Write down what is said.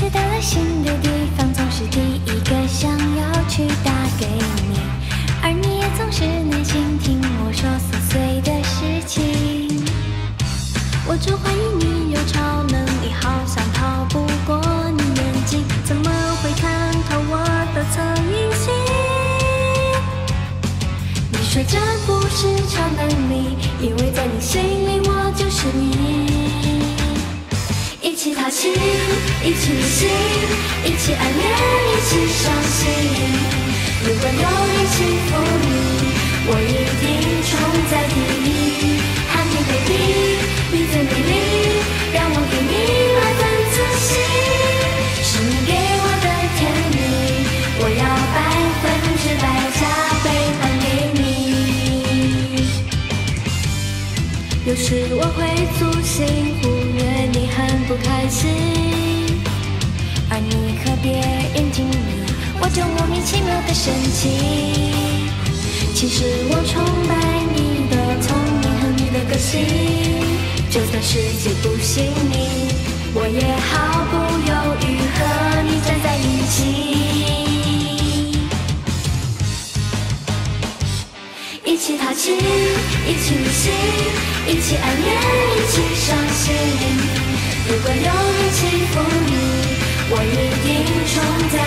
知道了新的地方，总是第一个想要去打给你，而你也总是耐心听我说琐碎的事情。我总怀疑你有超能力，好像逃不过你眼睛，怎么会看透我的测音心？你说这不是超能力，因为在你心里我就是你。一起，一起旅行，一起暗恋，一起伤心。如果有人欺负你，我一定冲在第一。Happy baby，你最美丽，让我给你百分自信。是你给我的甜蜜，我要百分之百加倍还给你。有时我会粗心，很不开心，而你和别人经历，我就莫名其妙的生气。其实我崇拜你的聪明和你的个性，就算世界不信你，我也毫不犹豫和你站在一起。一起淘气，一起旅行，一起暗恋，一起伤心。冲在